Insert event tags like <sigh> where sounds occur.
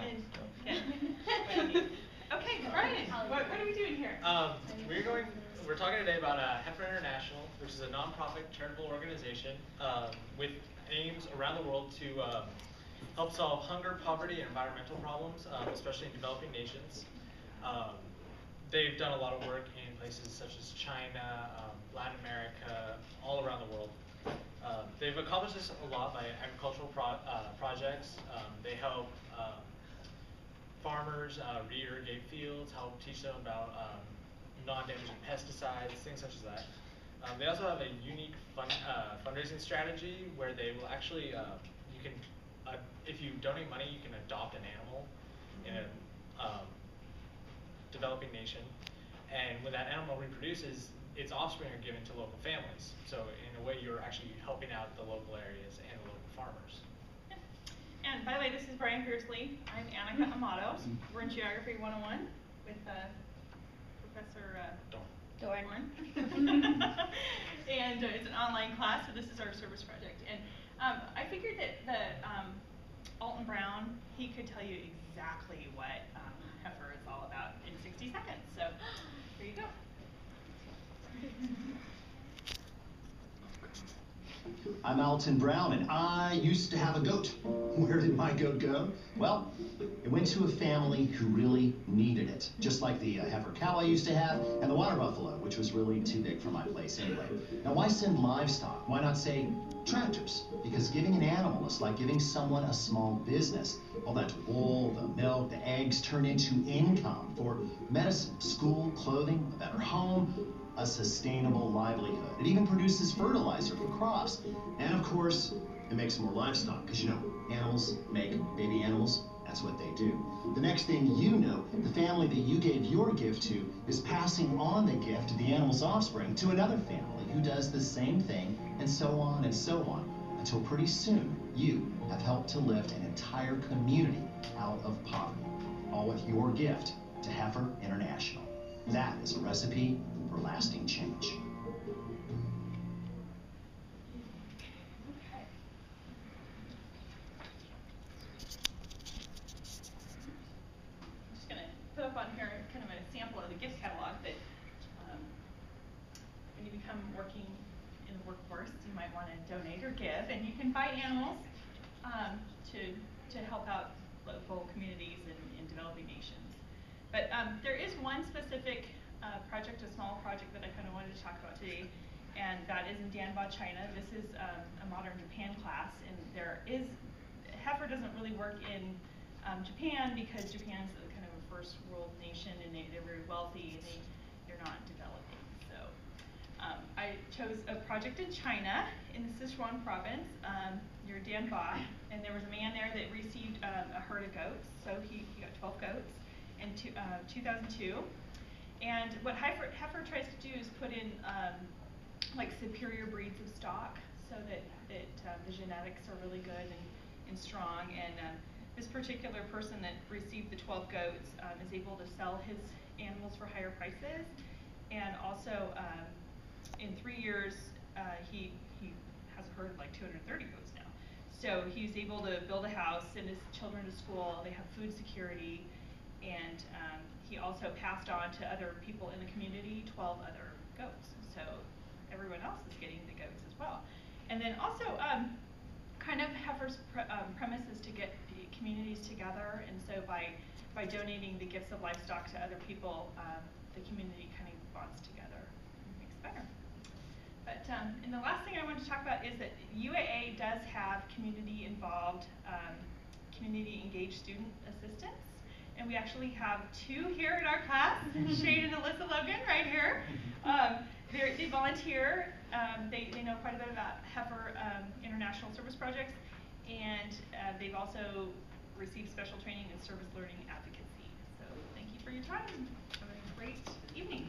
And- yeah. <laughs> Okay, Brian, what, what are we doing here? Um, we're going, we're talking today about uh, Heifer International, which is a nonprofit charitable organization um, with aims around the world to um, help solve hunger, poverty, and environmental problems, um, especially in developing nations. Um, they've done a lot of work in places such as China, um, Latin America, all around the world. Um, they've accomplished this a lot by agricultural pro- uh, projects. Um, they help um, farmers uh, re-irrigate fields, help teach them about um, non-damaging pesticides, things such as that. Um, they also have a unique fund, uh, fundraising strategy where they will actually, uh, you can, uh, if you donate money, you can adopt an animal in a um, developing nation. And when that animal reproduces, its offspring are given to local families. So in a way, you're actually helping out the local areas and the local farmers. And by the way, this is Brian Beardsley. I'm Annika Amato. We're in Geography 101 with uh, Professor uh, Dorn. Dorn. <laughs> and uh, it's an online class, so this is our service project. And um, I figured that, that um, Alton Brown, he could tell you exactly what um, heifer is all about in 60 seconds. So here you go. I'm Alton Brown, and I used to have a goat. Where did my goat go? Well, it went to a family who really needed it, just like the uh, heifer cow I used to have and the water buffalo, which was really too big for my place anyway. Now, why send livestock? Why not say tractors? Because giving an animal is like giving someone a small business. All that wool, the milk, the eggs turn into income for medicine, school, clothing, a better home, a sustainable livelihood. It even produces fertilizer for crops. And of course, it makes more livestock, because you know, animals make baby animals. That's what they do. The next thing you know, the family that you gave your gift to is passing on the gift of the animal's offspring to another family who does the same thing, and so on and so on, until pretty soon you have helped to lift an entire community out of poverty. All with your gift to Heifer International. That is a recipe for lasting change. I'm just gonna put up on here kind of a sample of the gift catalog that, when you become working in the workforce, you might wanna donate or give, and you can buy animals, um, to, to help out local communities and. But, um, there is one specific, uh, project, a small project that I kinda wanted to talk about today, and that is in Danba, China. This is, um, a modern Japan class, and there is, heifer doesn't really work in, um, Japan because Japan's a kind of a first world nation and they, they're very wealthy and they, they're not developing, so. Um, I chose a project in China, in the Sichuan province, um, near Danba, and there was a man there that received, um, a herd of goats, so he, he got twelve goats in uh, two thousand two. And what heifer, heifer tries to do is put in, um, like superior breeds of stock, so that, that, uh, the genetics are really good and, and strong, and, um, this particular person that received the twelve goats, um, is able to sell his animals for higher prices, and also, um, in three years, uh, he, he has a herd of like two hundred and thirty goats now. So he's able to build a house, send his children to school, they have food security, and, um, he also passed on to other people in the community twelve other goats. So everyone else is getting the goats as well. And then also, um, kind of Heifer's um, premise is to get the communities together, and so by, by donating the gifts of livestock to other people, um, the community kind of bonds together and makes better. But, um, and the last thing I want to talk about is that UAA does have community involved, um, community engaged student assistants. And we actually have two here in our class, <laughs> Shane and Alyssa Logan right here. <laughs> Um, they volunteer, um, they, they know quite a bit about Heifer, um, International Service Projects, and, uh, they've also received special training in service learning advocacy. So thank you for your time, have a great evening.